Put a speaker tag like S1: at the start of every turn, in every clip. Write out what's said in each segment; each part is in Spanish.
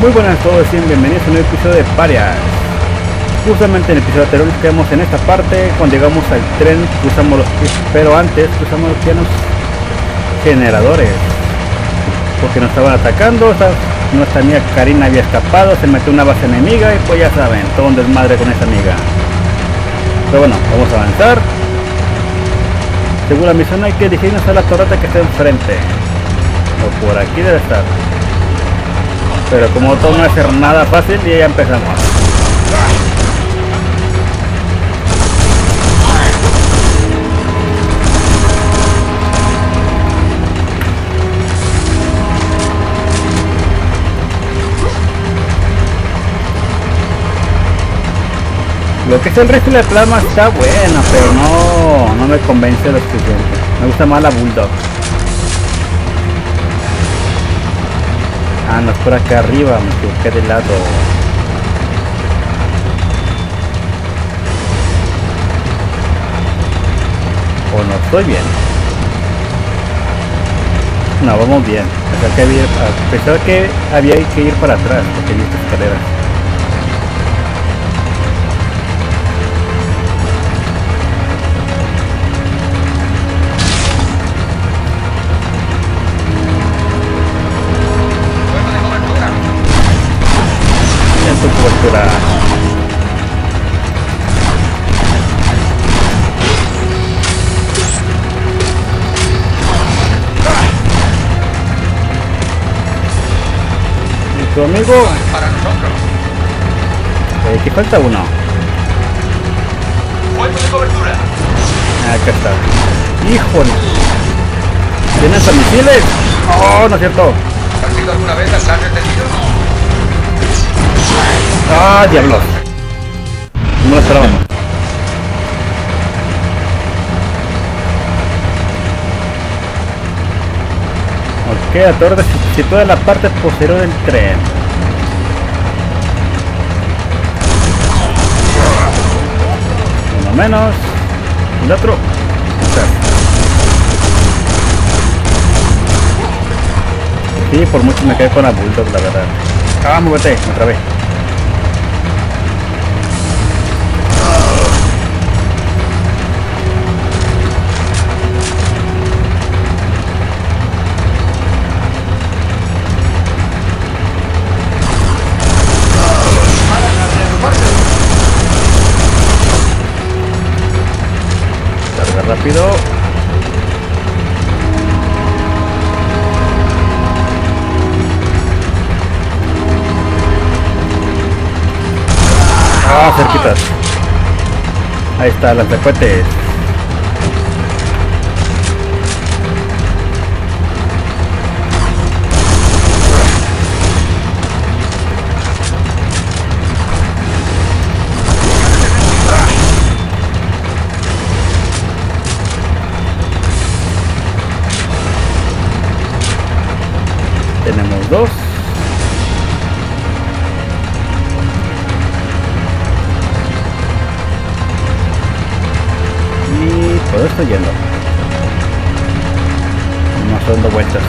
S1: Muy buenas a todos y bienvenidos a un nuevo episodio de Parias. Justamente en el episodio anterior quedamos en esta parte, cuando llegamos al tren cruzamos los pero antes cruzamos los pianos generadores. Porque nos estaban atacando, nuestra amiga Karina había escapado, se metió una base enemiga y pues ya saben, todo un desmadre con esa amiga. Pero bueno, vamos a avanzar. Según la misión hay que dirigirnos a la torreta que está enfrente. O por aquí debe estar. Pero como todo no es nada fácil ya empezamos. Lo que es el rifle de plasma está bueno, pero no, no me convence lo suficiente. Me gusta más la Bulldog. No es por acá arriba, me equivoqué de lado. O no estoy bien. No, vamos bien. Pensaba que había, que, había que ir para atrás porque vi esta escalera. tu amigo.
S2: Para nosotros.
S1: Eh, que falta uno.
S2: Fuego de cobertura.
S1: Acá está. Híjole. ¿Tienes misiles? Oh, no es cierto.
S2: ¿Has sido alguna vez a sangre detenido?
S1: Ah, diablos. No lo esperábamos. Ok, se sitúa en la parte posterior del tren. Uno menos. El otro. Sí, por mucho me quedé con la bulldog, la verdad. Ah, muévete, otra vez. Ah, cerquitas. Ahí está, las de. Tenemos dos. Y todo esto yendo. No dando vueltas.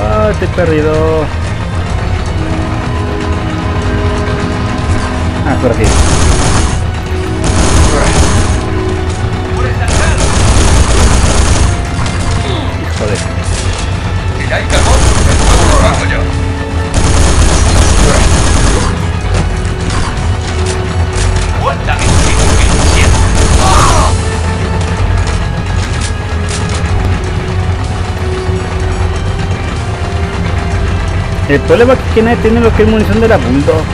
S1: Ah, estoy perdido. Ah, por aquí.
S2: El
S1: problema es que nadie tiene lo que es munición de la Bulldog.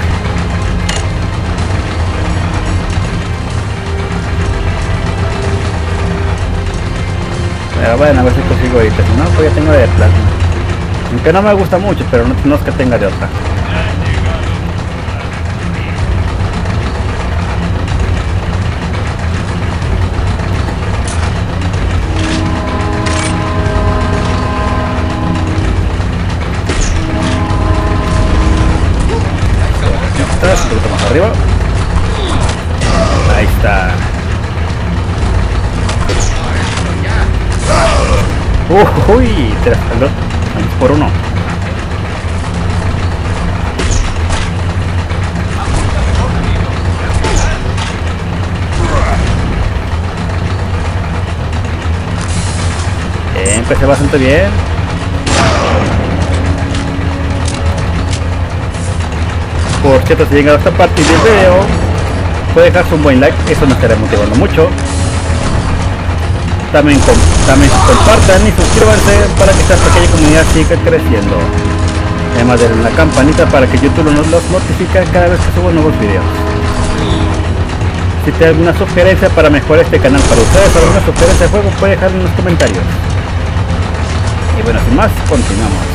S1: Pero bueno, a ver si consigo ahorita. Si no, pues ya tengo de plasma. Aunque no me gusta mucho, pero no, no es que tenga de otra. Arriba. Ahí está. Uy, tres dos por uno. empecé bastante bien. Por cierto, si llega a esta parte del video, puede dejarse un buen like, eso nos estará motivando mucho. También, también compartan y suscríbanse para que esta pequeña comunidad siga creciendo. Además de la campanita para que YouTube nos los notifique cada vez que subo nuevos videos. Si tiene alguna sugerencia para mejorar este canal para ustedes alguna sugerencia de juego puede dejar en los comentarios. Y bueno, sin más, continuamos.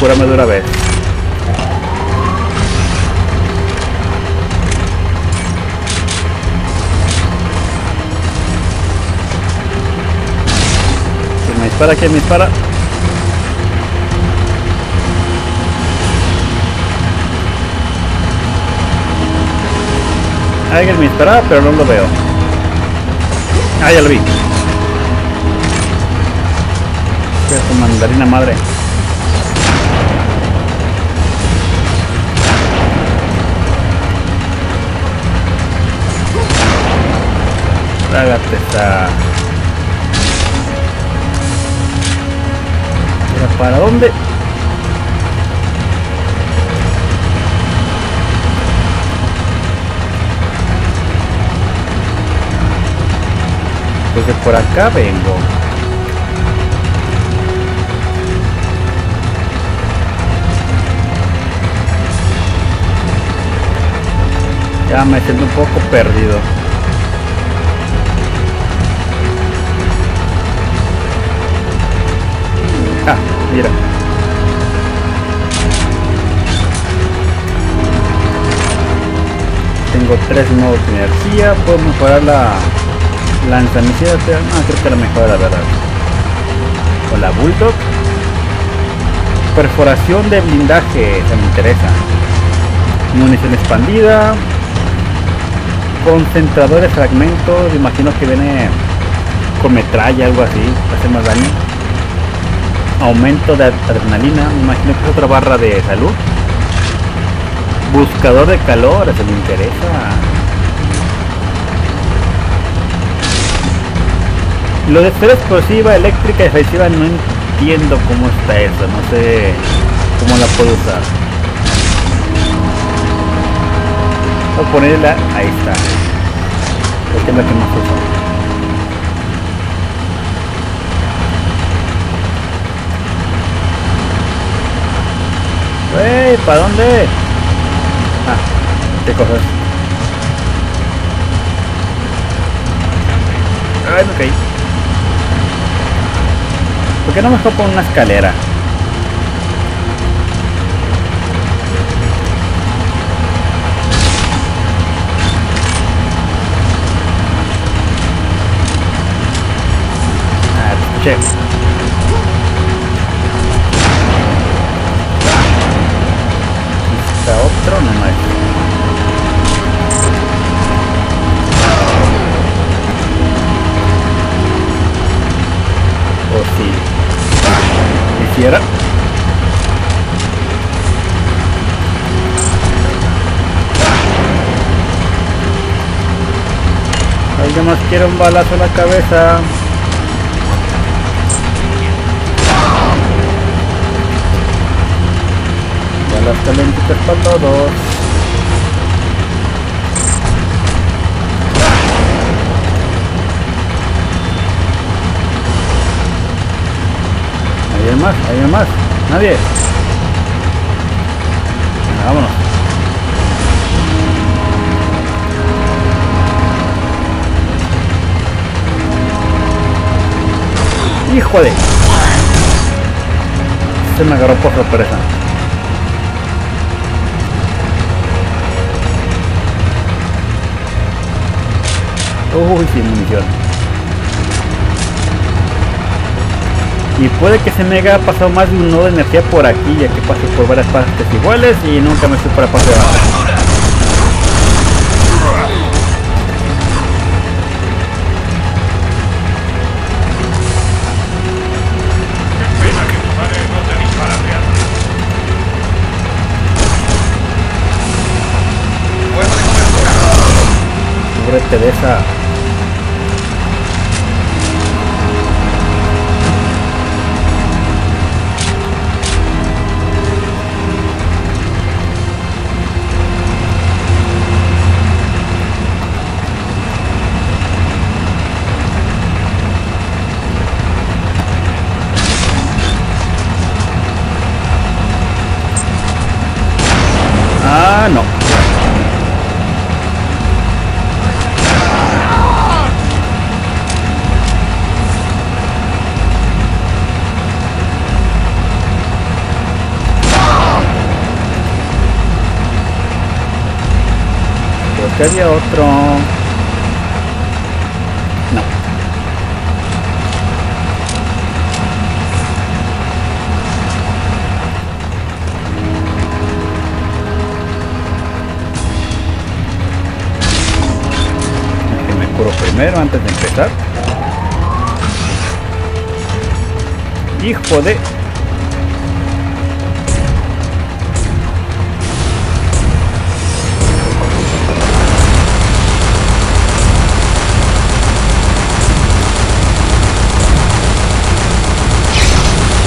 S1: Oscúrame de una vez. ¿Quién me dispara? ¿Quién me dispara? Alguien me dispara, pero no lo veo. Ah, ya lo vi. ¿Qué mandarina madre? Trágate esa... ¿Para dónde? Entonces por acá vengo. Ya me siento un poco perdido. Tengo tres modos de energía, puedo mejorar la Lanzamisiles, no, creo que la mejor la verdad. O la Bulldog. Perforación de blindaje, se me interesa. Munición expandida. Concentrador de fragmentos, imagino que viene con metralla, algo así, hace más daño. Aumento de adrenalina, me imagino que es otra barra de salud. Buscador de calor, se me interesa. Lo de ser explosiva, eléctrica y no entiendo cómo está eso, no sé cómo la puedo usar. Voy a ponerla, ahí está. Esta es la más uso. ¡Ey! ¿Para dónde? Ah, qué cosas. Ay, me caí. ¿Por qué no me por una escalera? Ah, escuché. Alguien más quiere un balazo en la cabeza. Balas calentitas para todos. ¿Alguien más? ¿Alguien más? ¿Nadie? vámonos. ¡Híjole! Se me agarró por sorpresa. Uy, sin munición. Y puede que se me haya pasado más de un nodo de energía por aquí, ya que paso por varias partes iguales y nunca me fui para parte de abajo.
S2: De.
S1: No. Creo que había otro. Primero antes de empezar. Hijo de...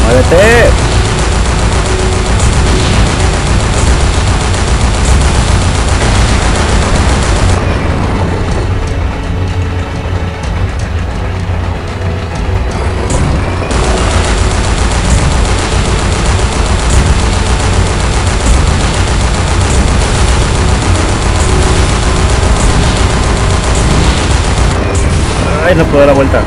S1: ¡Muévete! No puedo dar la vuelta.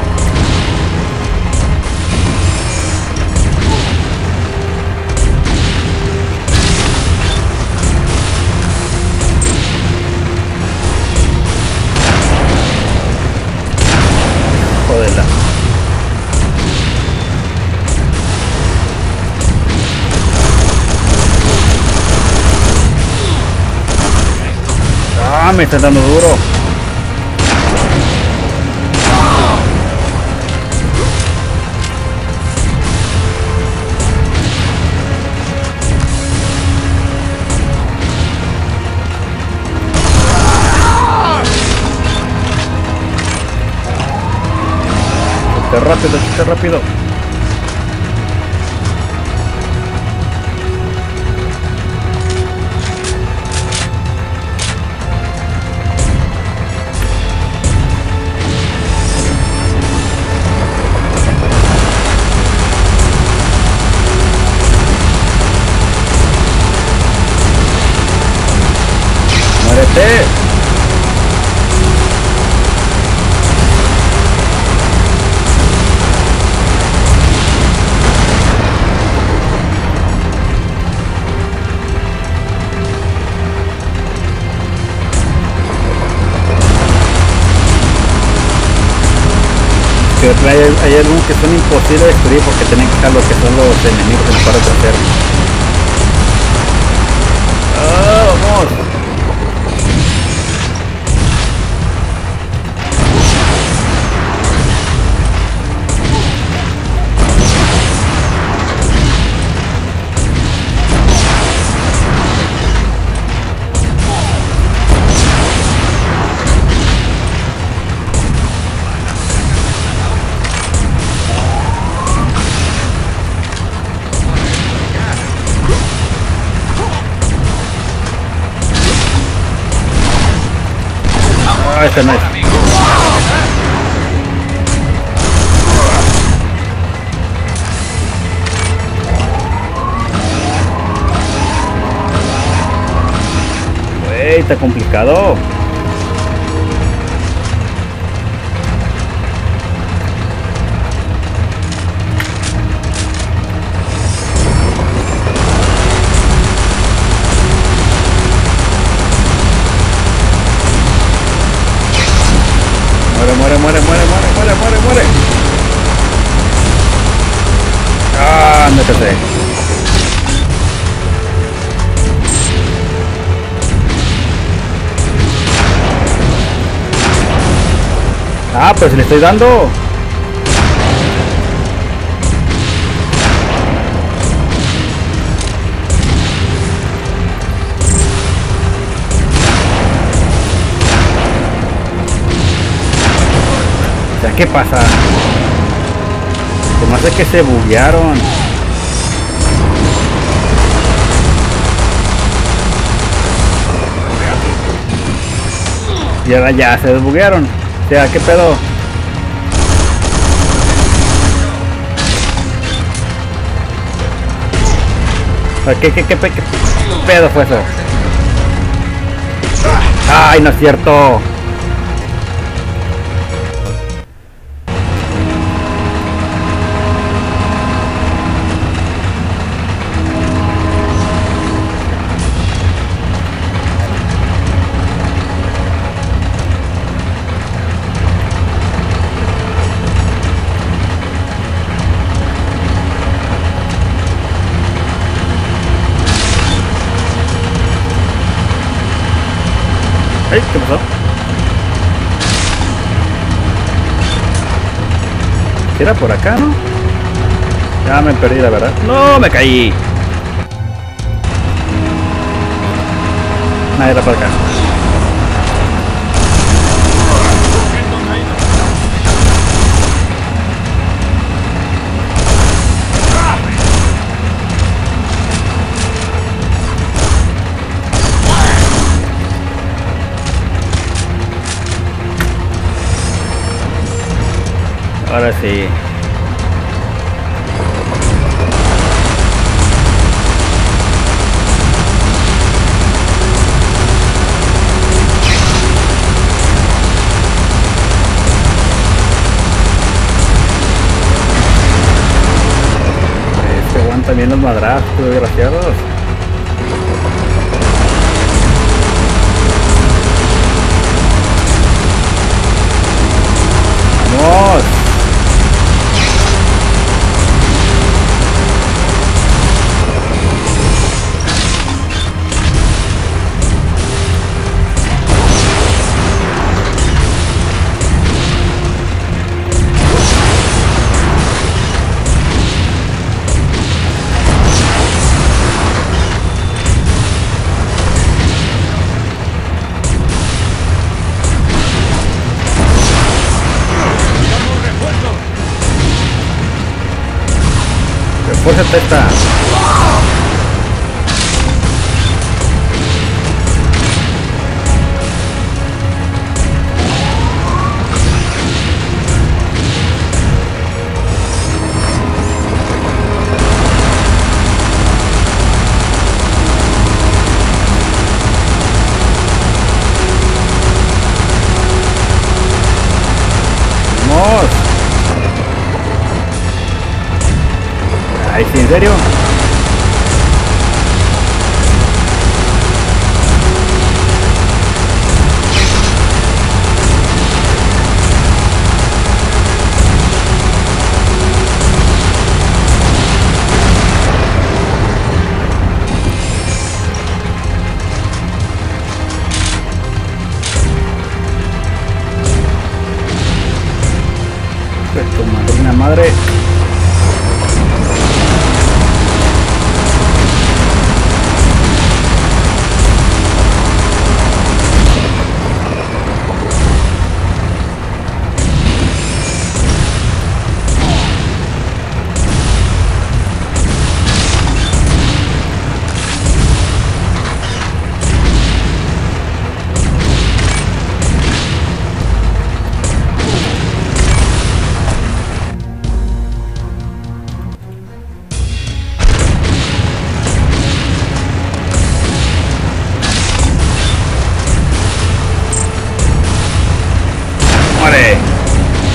S1: Ah, me está dando duro. Rápido, rápido. Hay, hay algunos que son imposibles de destruir porque tienen que estar lo que son los enemigos en la parte Ese no es. Güey, está complicado. Muere, muere, muere, muere, muere, muere, muere, muere. métese. Ah, pues le estoy dando. ¿Qué pasa? Me hace que se buguearon. Y ahora ya se desbuguearon. O sea, ¿qué pedo? ¿Qué, qué, qué, qué pedo fue eso? ¡Ay, no es cierto! Ay, ¿Qué pasó? ¿Sí Era por acá, ¿no? Ya me perdí, la verdad. ¡No! ¡Me caí! Nadie era por acá. Ahora sí. Se aguantan bien los madrazos, desgraciados. Refuerza serio?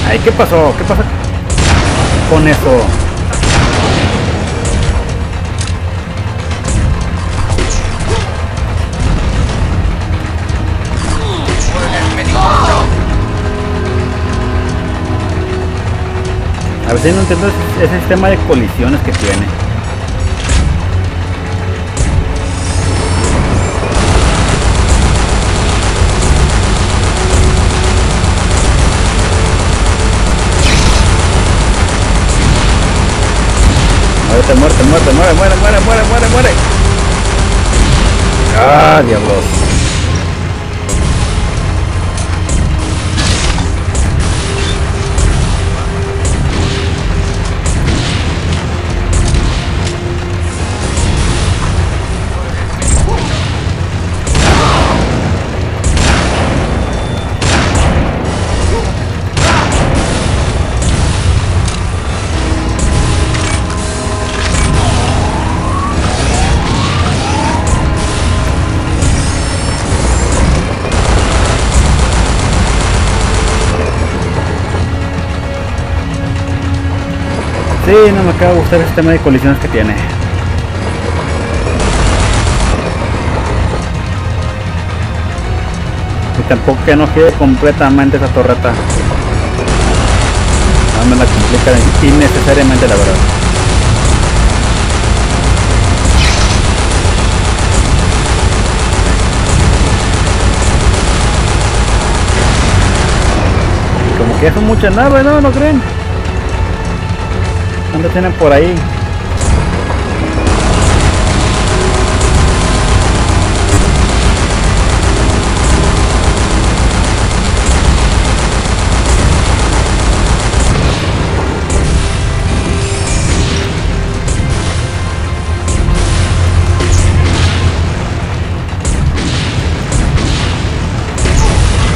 S1: Ay, ¿qué pasó? ¿Qué pasa con eso? A veces no entiendo ese ese sistema de colisiones que tiene. Muerte, muerte, muerte, muere, muere, muere, muere, muere, muere. Ah, diablos. Sí, no me acaba de gustar este tema de colisiones que tiene. Y tampoco que no quede completamente esa torreta. No me la complica innecesariamente la verdad. Como que son muchas naves, ¿no? ¿No creen? ¿Dónde tienen por ahí?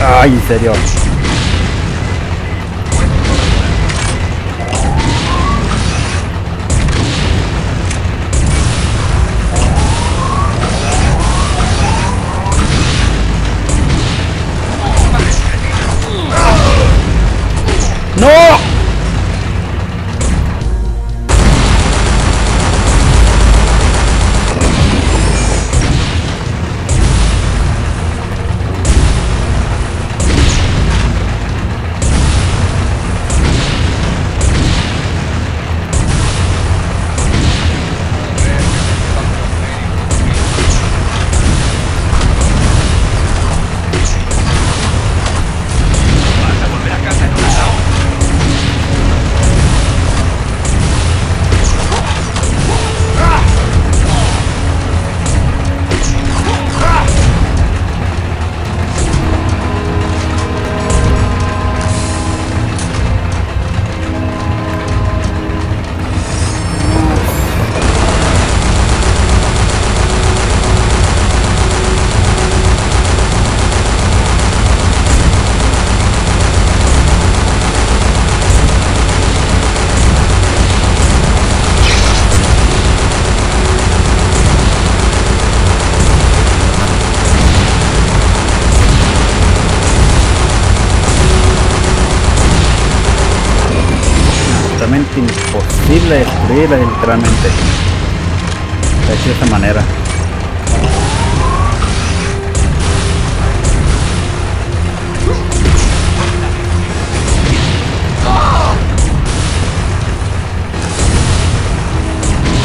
S1: Ay, en serio. Literalmente. De esta manera.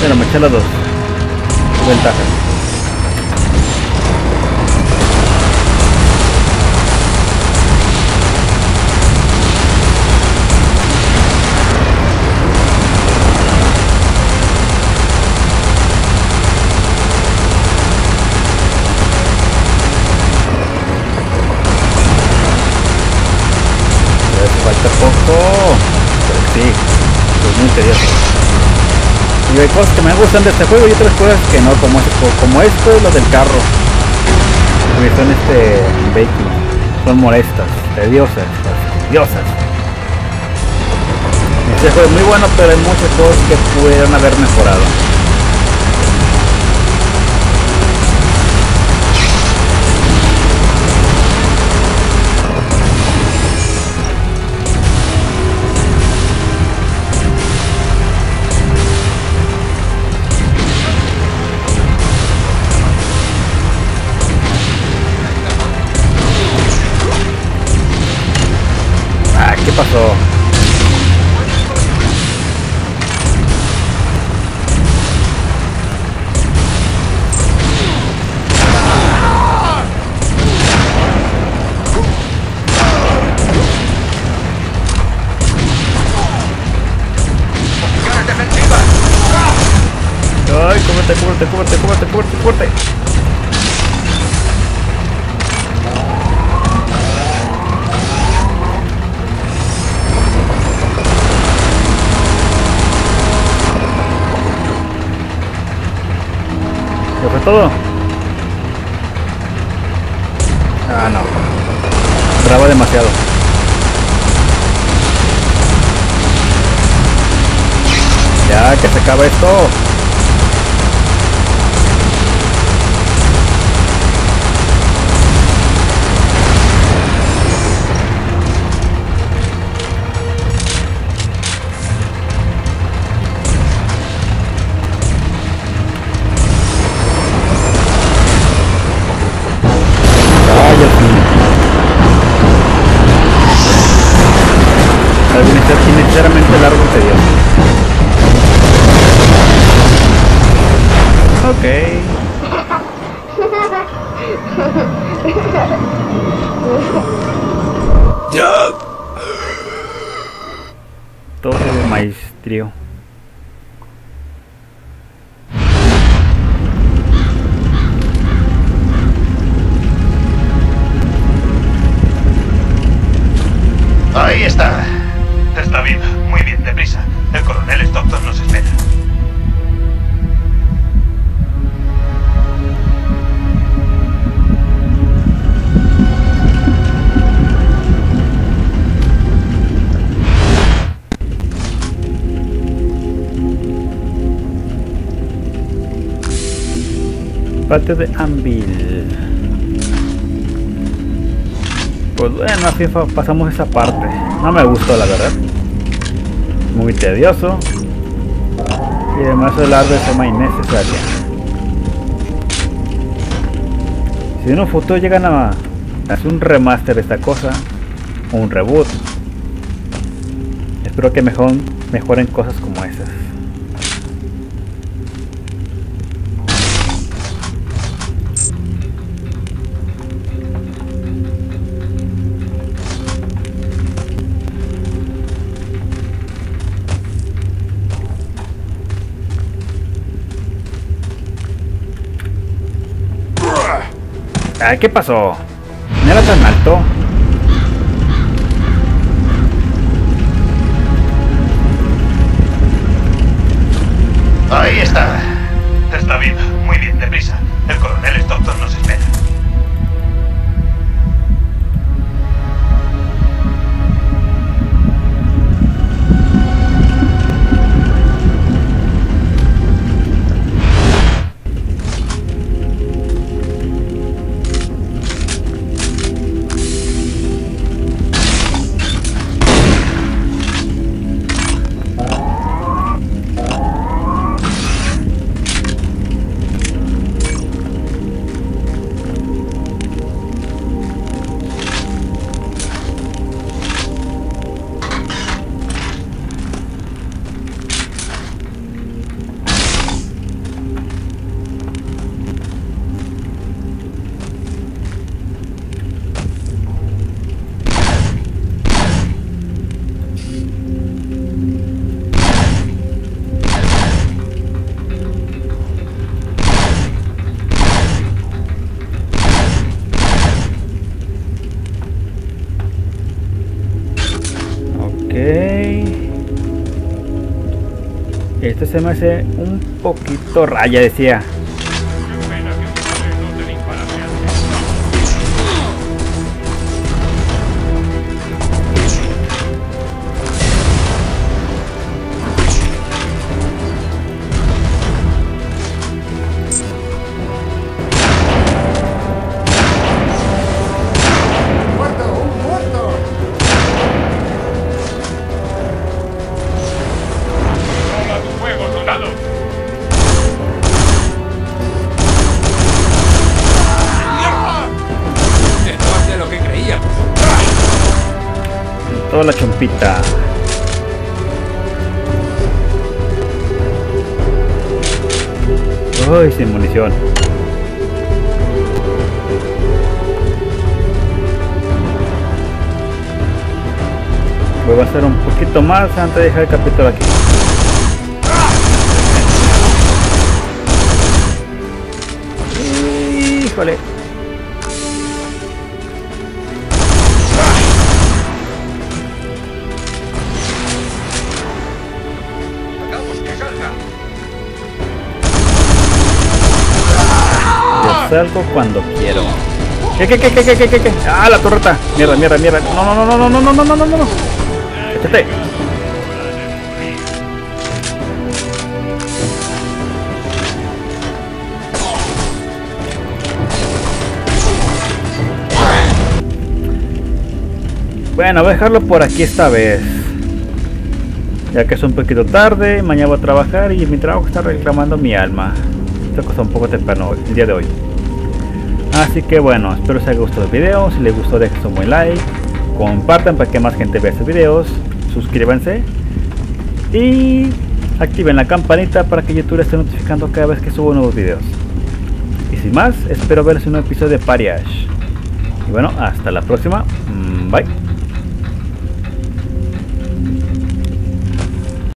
S1: Pero me eché las dos. Ventaja. Y hay cosas que me gustan de este juego y otras cosas que no, como, este- como esto lo del carro. Porque son este vehículos. Son molestas, tediosas, fastidiosas. Este juego es muy bueno, pero hay muchas cosas que pudieron haber mejorado. Ah, no. Graba demasiado. Ya, que se acaba esto.
S2: Ahí está. Está bien, muy bien, deprisa. El coronel Stockton nos espera.
S1: Patio de Anvil. Pues bueno, a FIFA pasamos esa parte. No me gustó la verdad. Muy tedioso. Y además el árbol de forma innecesaria. Si en un futuro llegan a hacer un remaster de esta cosa, o un reboot, espero que mejor, mejoren cosas como ¿qué pasó? ¿No era tan alto? Se me hace un poquito raya, decía. Chompita. Uy, sin munición. Voy a hacer un poquito más antes de dejar el capítulo aquí. Híjole. Salgo cuando quiero. ¿Qué, qué, qué, qué, qué, qué, qué, qué? Ah, la torreta. Mierda, mierda, mierda. No, no, no, no, no, no, no, no, no, no, no. Échate. Bueno, voy a dejarlo por aquí esta vez. Ya que es un poquito tarde, mañana voy a trabajar y mi trabajo está reclamando mi alma. Esto cosa un poco temprano el día de hoy. Así que bueno, espero os haya gustado el video. Si les gustó, dejen un buen like. Compartan para que más gente vea estos videos. Suscríbanse. Y activen la campanita para que YouTube esté notificando cada vez que subo nuevos videos. Y sin más, espero verles en un episodio de Pariash. Y bueno, hasta la próxima. Mm, Bye.